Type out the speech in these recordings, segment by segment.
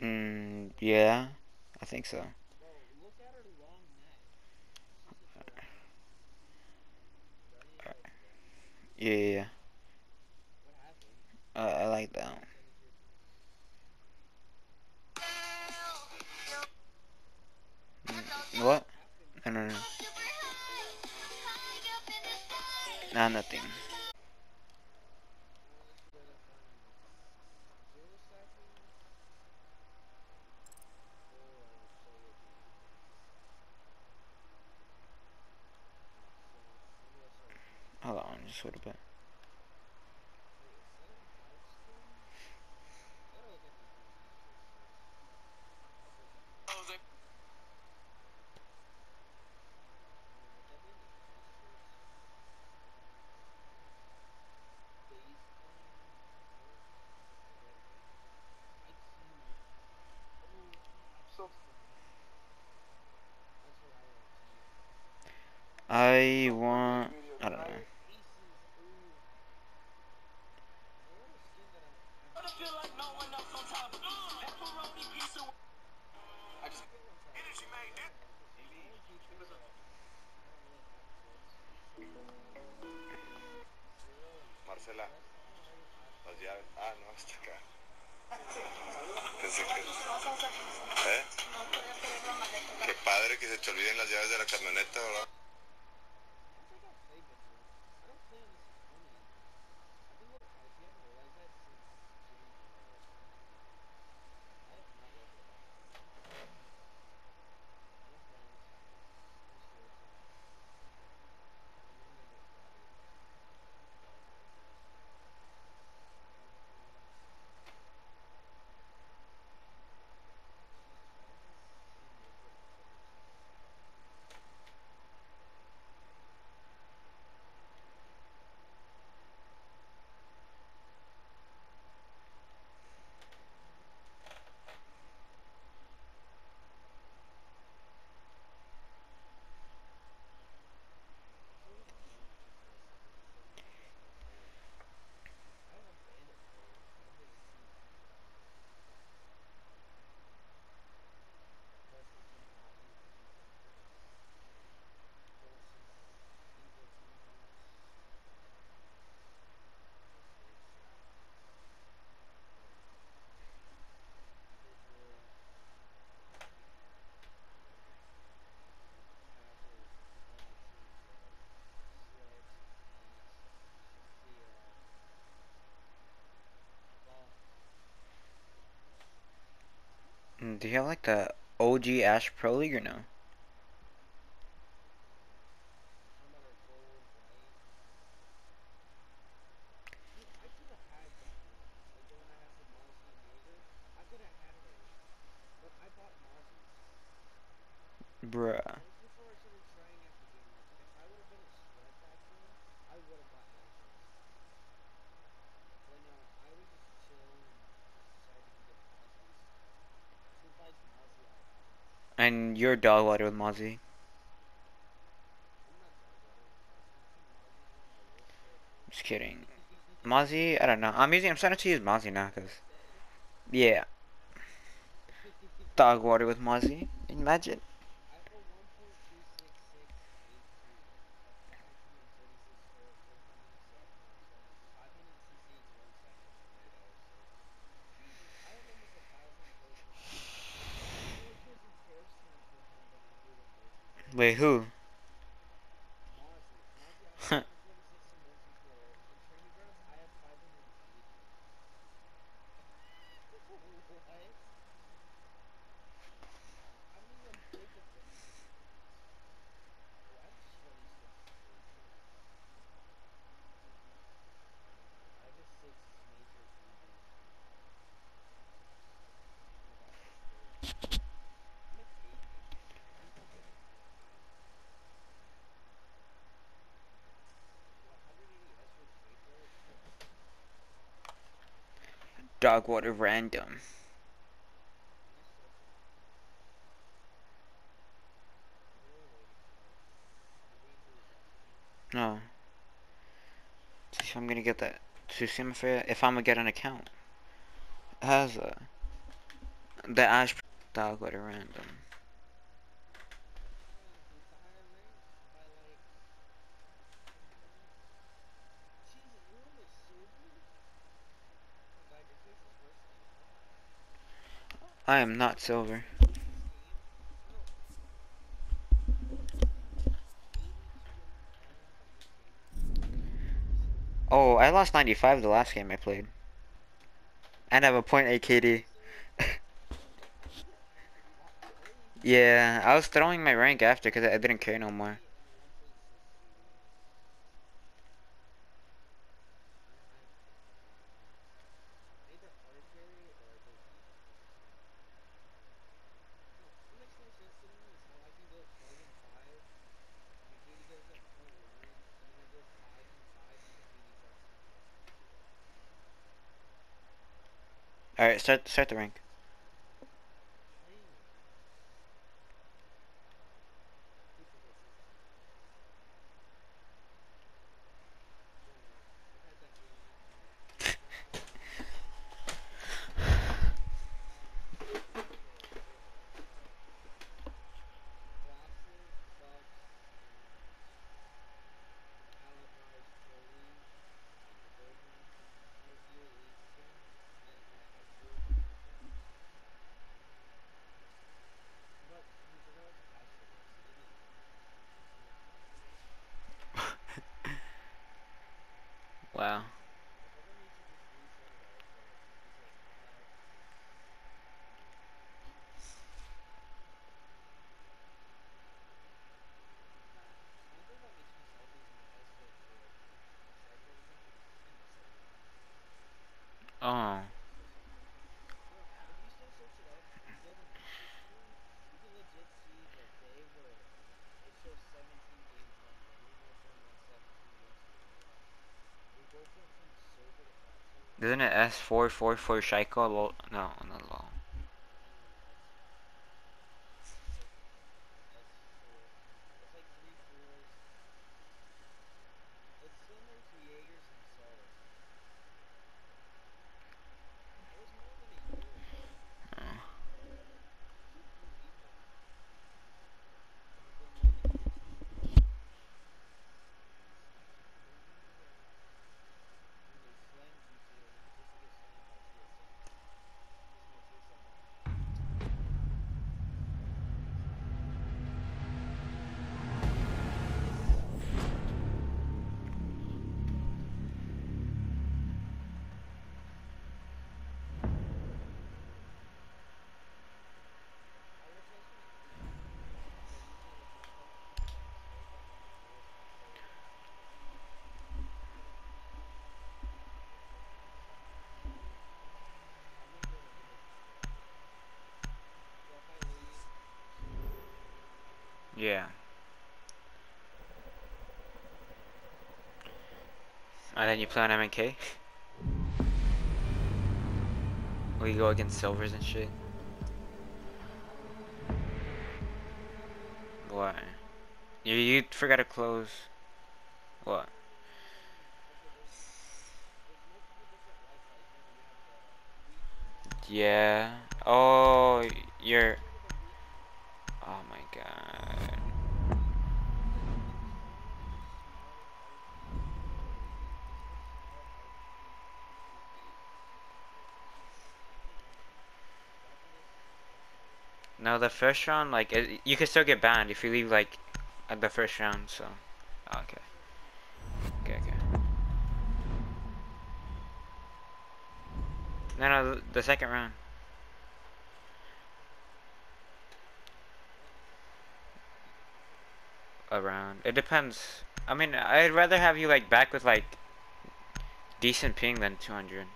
mm, yeah, I think so. Yeah, yeah, yeah. Uh, I like that. Nothing. Hold on, just a bit. Marcela, las llaves. Ah, no, está acá. Pensé que. ¿Eh? Qué padre que se te olviden las llaves de la camioneta, ¿verdad? Do you have like the OG Ash Pro League or no? Bruh. And you're dog water with Mozzie. Just kidding. Mozzie, I don't know. I'm using. I'm starting to use Mozzie now, cause yeah, dog water with Mozzie. Imagine. Wait, who? Dog water random. No. See if I'm gonna get that Tsushima for if I'm gonna get an account. It has a the Ash dog to random. I am not silver. Oh, I lost 95 the last game I played. And I have a point AKD. yeah, I was throwing my rank after because I didn't care no more. Alright, start start the rank. Isn't it S4 4 for Shaiko? No, not lol. And then you play on MNK? Will you go against silvers and shit? What? You, you forgot to close. What? Yeah. Oh, you're. Oh my god. No, the first round, like, it, you can still get banned if you leave, like, at the first round, so. oh, okay. Okay, okay. No, no, the, the second round. Around. It depends. I mean, I'd rather have you, like, back with, like, decent ping than 200.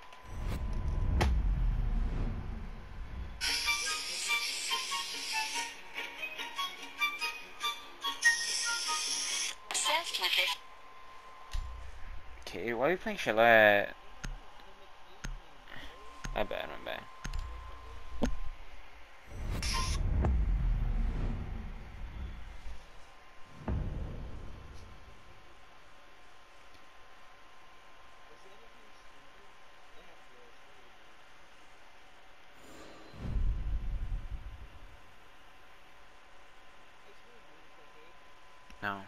Okay, why are you playing Chalet? My bad, my bad. No.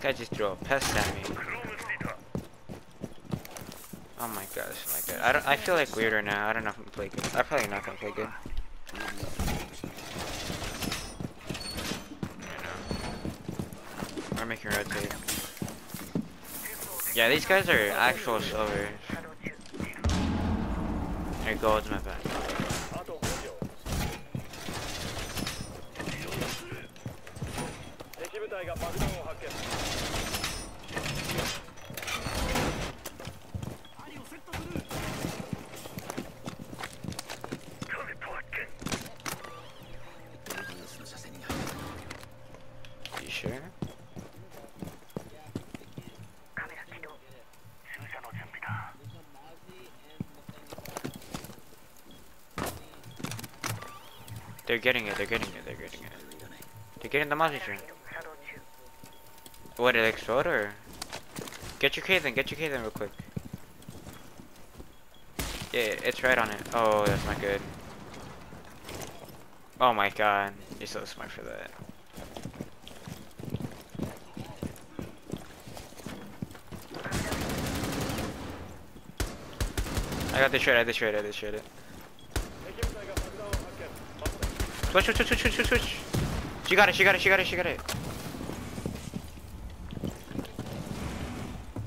Guy just threw a pest at me. Oh my gosh, my god. I don't I feel like weirder now. I don't know if I'm gonna play good. I'm probably not gonna play good. Making rotate. Yeah, these guys are actual silvers. There goes my back. They're getting it, they're getting it, they're getting it. They're getting the monster train. What, it explode or? Get your K then. get your K then real quick. Yeah, it's right on it. Oh, that's not good. Oh my god, you're so smart for that. I got this shit, I destroyed it, I destroyed it. Switch, switch, switch, switch, switch, switch. She got it, she got it, she got it, she got it.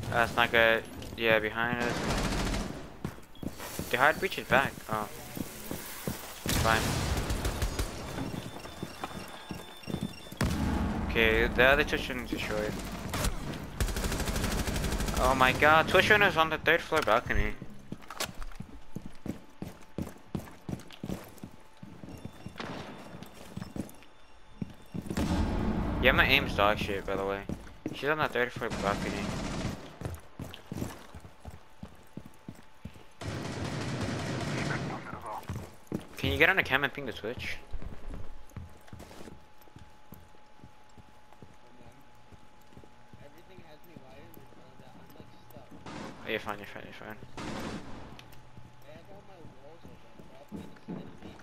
That's not good. Yeah, behind us. The hard breach is back. Oh. Fine. Okay, the other Twitchman is destroyed. Oh my god, Twitchman is on the third floor balcony. Yeah, my aim's dog shit, by the way. She's on the third floor balcony. Can you get on a cam and ping the stuck. Oh, you're fine, you're fine, you're fine. I have all my walls open, but I'll be inside me.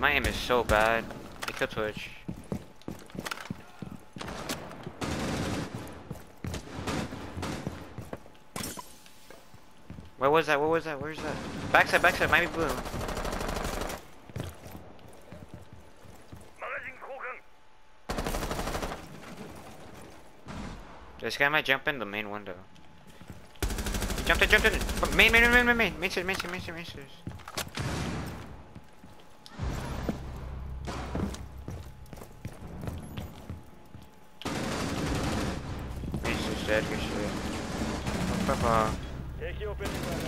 My aim is so bad. I kill Twitch. Where was that? What was that? Where's that? Backside, backside, might be blue. This guy might jump in the main window. He jumped in, jumped in! Main, main, main, main, main! Main main, main main, main stairs, main stairs. cerca, deixa eu. Vamos pra.